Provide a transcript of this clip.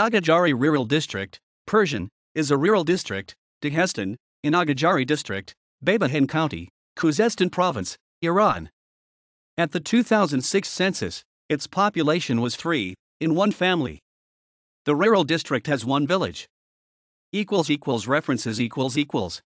Aghajari Rural District, Persian, is a rural district, Dehestan, in Aghajari District, Behbahan County, Khuzestan Province, Iran. At the 2006 census, its population was 3, in one family. The rural district has one village. Equals equals references equals equals.